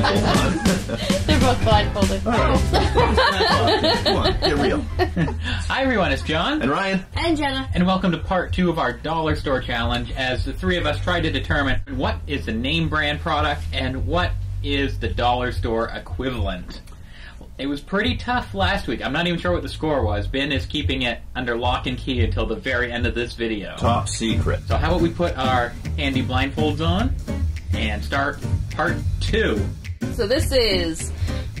blindfold. They're both blindfolded. Come on, get real. Hi everyone, it's Jon, And Ryan, And Jenna. and welcome to part two of our dollar store challenge as the three of us try to determine what is the name brand product and what is the dollar store equivalent. It was pretty tough last week. I'm not even sure what the score was. Bin is keeping it under lock and key until the very end of this video. top secret. So how about we put our handy blindfolds on and start part two. So this is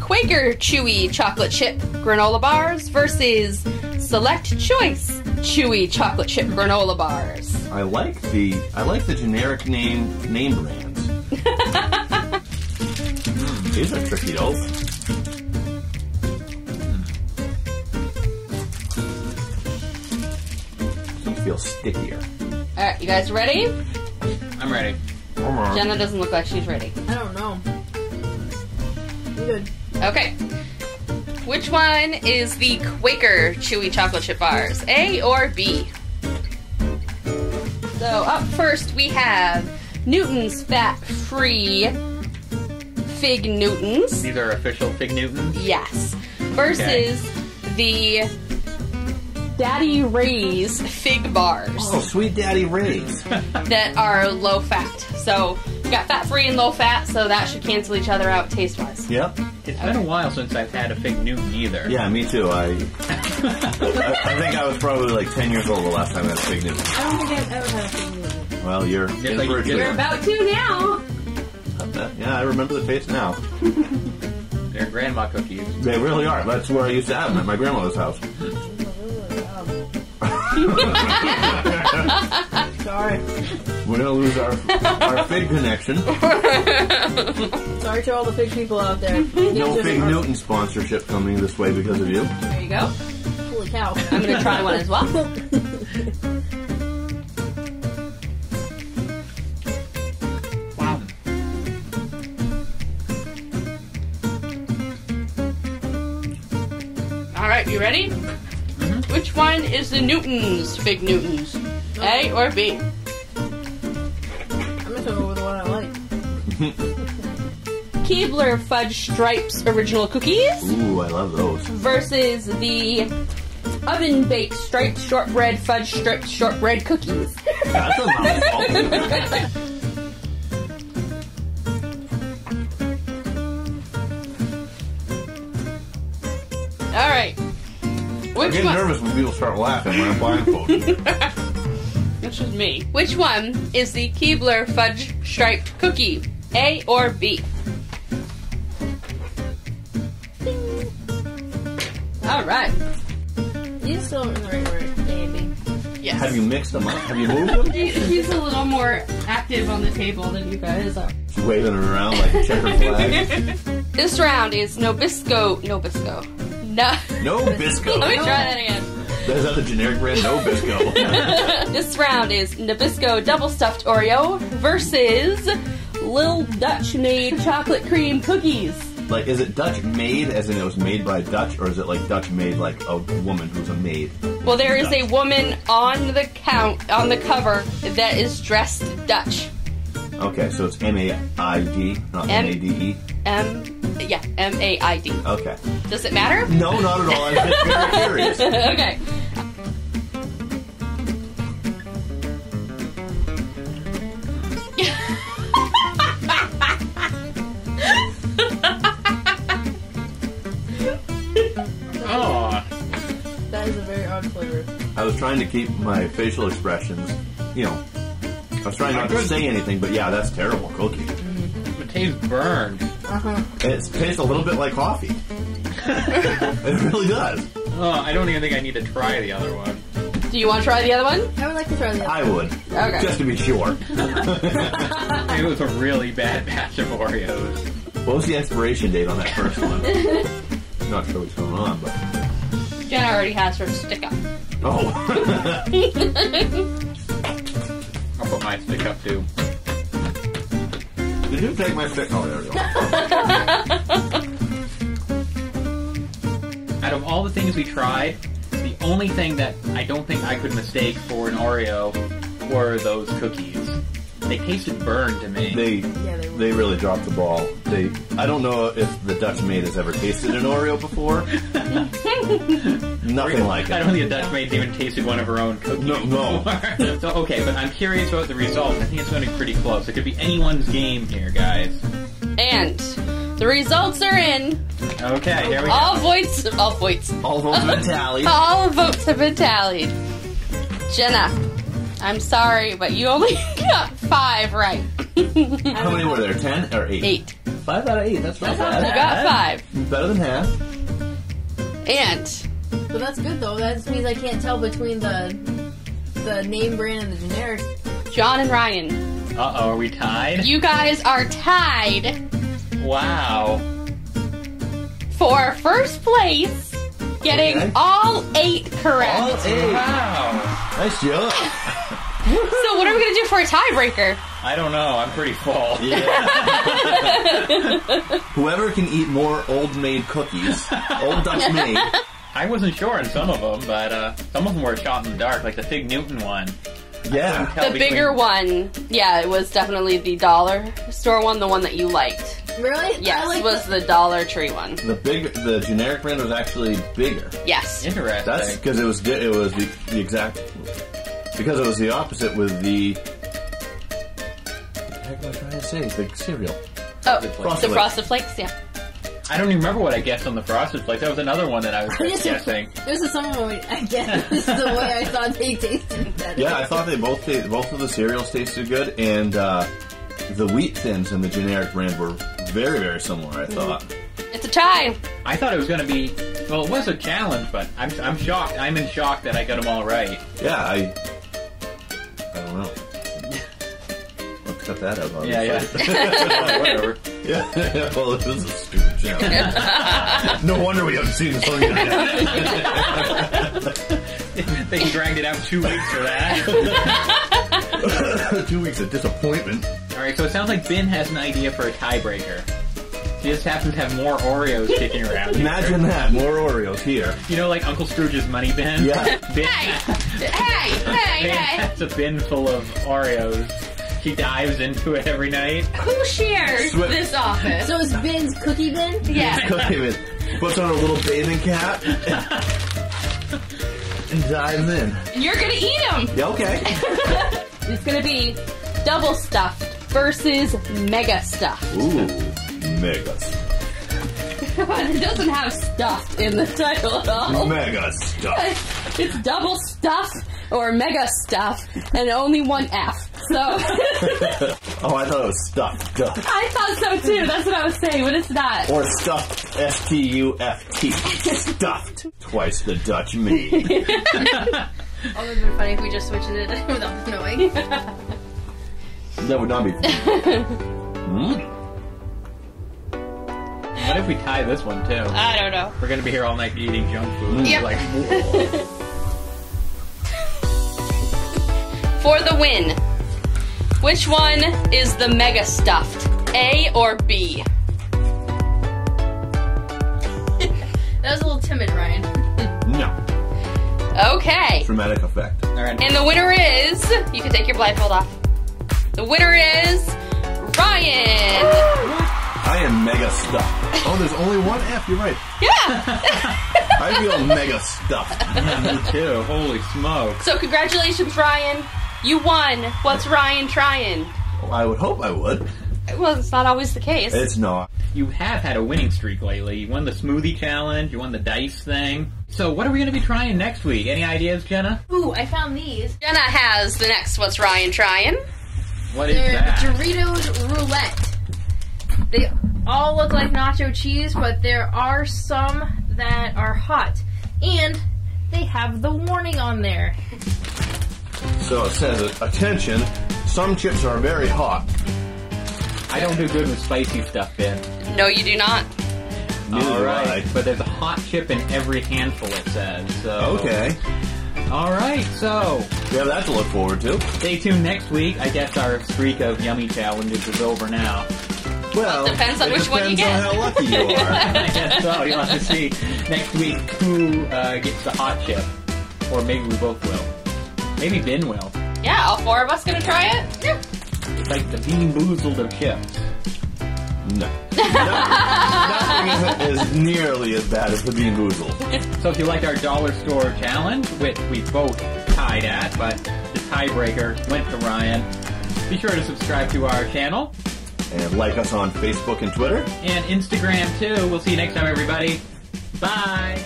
Quaker Chewy Chocolate Chip Granola Bars versus Select Choice Chewy Chocolate Chip Granola Bars. I like the I like the generic name name brands. Mm, these are tricky though. These feel stickier. Alright, you guys ready? I'm ready. Jenna doesn't look like she's ready. I don't know. You good? Okay. Which one is the Quaker Chewy Chocolate Chip Bars? A or B? So up first we have Newton's Fat Free Fig Newtons. These are official Fig Newtons. Yes. Versus the Daddy Ray's Fig Bars Oh, sweet daddy Ray's. that are low fat. So you got fat free and low fat, so that should cancel each other out taste wise. yep. It's been a while since I've had a Fig Newton either. Yeah, me too. I, I I think I was probably like ten years old the last time I had a big news. I don't think I've ever had a thing movie. Well, you're Just in like for a you- treat. We're about to now. Yeah, I remember the taste now. They're grandma cookies. They really are. That's where I used to have them at my grandmother's house. Sorry. We're gonna lose our our fig connection. Sorry to all the fig people out there. No Fig Newton sponsorship coming this way because of you. There you go. Holy cow. I'm gonna try one as well. Wow. All right, you ready? Mm-hmm. Which one is the Newtons Fig Newtons? A or B? I'm just gonna go with the one I like. Keebler Fudge Stripes Original Cookies Ooh, I love those. versus the Oven Baked Striped Shortbread Fudge Striped Shortbread Cookies. That's a mouthful. All right. I Which get one? nervous when people start laughing when I'm blindfolded. Which is me. Which one is the Keebler Fudge Striped Cookie? A or B? All right. He's still in the right order. A and B. Yes. Have you mixed them up? Have you moved them? He- He's a little more active on the table than you guys are. She's waving it around like a checkered flag. This round is Nabisco. Nabisco. No. No Bisco. Let me try that again. Is that the generic brand? No Bisco. This round is Nabisco Double Stuffed Oreo versus Lil Dutch Made Chocolate Cream Cookies. like, is it Dutch made, as in it was made by Dutch, or is it like Dutch made like a woman who's a maid? Well, there is a woman on the count on the cover that is dressed Dutch. Okay, so it's M A I D, not M A D E. M. Yeah, M A I D. Okay. Does it matter? No, not at all. I'm just very curious. okay. Oh, That is a very odd flavor. I was trying to keep my facial expressions, you know. I was trying not to say anything, but yeah, that's terrible cookie. it tastes burned. Uh huh. It tastes a little bit like coffee. it really does. Oh, I don't even think I need to try the other one. Do you want to try the other one? I would like to try the other. One. I would, Okay. just to be sure. It was a really bad batch of Oreos. What was the expiration date on that first one? Not sure what's going on, but Jenna already has her stick up. oh, I'll put my stick up too. Did you take my stick? Oh, there go. Out of all the things we tried, the only thing that I don't think I could mistake for an Oreo were those cookies. They tasted burned to me. They Yeah, they they really dropped the ball. They I don't know if the Dutch maid has ever tasted an Oreo before. Nothing like it. I don't it. think a Dutch maid's even tasted one of her own cookies. No, no. before. so okay, but I'm curious about the result. I think it's going to be pretty close. It could be anyone's game here, guys. And the results are in. Okay, here we go. All votes, all votes, All votes been tallied. all votes have been tallied. Jenna, I'm sorry, but you only got five right. How many were there? Ten or eight? Eight. Five out of eight. That's not You bad. got five. Better than half. And But that's good though. That just means I can't tell between the the name brand and the generic. Jon and Ryan, Uh oh, are we tied? you guys are tied Wow. for first place, getting Okay. all eight correct. All eight. Wow. Nice job. So what are we gonna do for a tiebreaker? I don't know. I'm pretty full. Yeah. Whoever can eat more old maid cookies, old Dutch maid. I wasn't sure on some of them, but uh, some of them were shot in the dark, like the Fig Newton one. Yeah. Tell The between- bigger one, yeah, it was definitely the dollar store one, the one that you liked. Really? Yes, like was the Dollar Tree one. The big, the generic brand was actually bigger. Yes. Interesting. That's because it was it was the, the exact because it was the opposite with the. What the heck am I trying to say? The cereal. Oh, Frosted the Flakes. Frosted Flakes, yeah. I don't even remember what I guessed on the Frosted Flakes. That was another one that I was This is- guessing. This is some of what I guess. This is the way I thought they tasted better. Yeah, I thought they both ta- both of the cereals tasted good, and uh, the wheat thins and the generic brand were very very similar. I thought. It's a tie. I thought it was going to be. Well, it was a challenge, but I'm, I'm shocked. I'm in shock that I got them all right. Yeah, I. I cut that out. Yeah, yeah. Whatever. yeah. well, this is a stupid challenge. no wonder we haven't seen this on yet. they dragged it out two weeks for that. Two weeks of disappointment. All right, so it sounds like Bin has an idea for a tiebreaker. He just happens to have more Oreos kicking around. Imagine that. More Oreos here. You know, like Uncle Scrooge's money bin. Yeah. Bin, Hey, hey, hey, hey. has a bin full of Oreos. She dives into it every night. Who shares Swi- this office? So is Bin's cookie bin? yeah. David puts on a little bathing cap and dives in. You're gonna eat them. Yeah, okay. It's gonna be double stuffed versus mega stuffed. Ooh, mega, it doesn't have stuffed in the title at all. mega stuff. It's double stuff or mega stuff and only one F. So Oh, I thought it was stuffed. Duh. I thought so too. That's what I was saying, but it's not. Or stuffed. S T U F T. Stuffed. Twice the Dutch me. Oh, it would have been funny if we just switched it without knowing. That would not be. Hmm? What if we tie this one too? I don't know. We're gonna be here all night eating junk food. Yep. Like, For the win, which one is the mega stuffed? A or B? That was a little timid, Ryan. No. Okay. Dramatic effect. all right. And the winner is. You can take your blindfold off. The winner is Ryan. I am mega stuffed. Oh, there's only one F. You're right. Yeah. I feel mega stuffed. Yeah, me too. Holy smokes. So congratulations, Ryan. You won. What's Ryan trying? Oh, I would hope I would. Well, it's not always the case. It's not. You have had a winning streak lately. You won the smoothie challenge. You won the dice thing. So what are we going to be trying next week? Any ideas, Jenna? Ooh, I found these. Jenna has the next What's Ryan trying? What is They're that? Doritos Roulette. They all look like nacho cheese, but there are some that are hot. And they have the warning on there. So it says, attention, some chips are very hot. I don't do good with spicy stuff, Bin. No, you do not. Neither All do right, but there's a hot chip in every handful. It says. So. Okay. All right, so We have that to look forward to. stay tuned next week. I guess our streak of yummy challenges is over now. Well, depends on it which one you depends get. on how lucky you are. I guess so. You'll have to see next week who uh, gets the hot chip, or maybe we both will. Maybe Bin will. Yeah, all four of us gonna try it? Yeah. It's like the BeanBoozled of chips. No. Nothing is, is nearly as bad as the BeanBoozled. So if you liked our dollar store challenge, which we both tied at, but the tiebreaker went to Ryan, be sure to subscribe to our channel And like us on Facebook and Twitter. and Instagram too. We'll see you next time, everybody. Bye.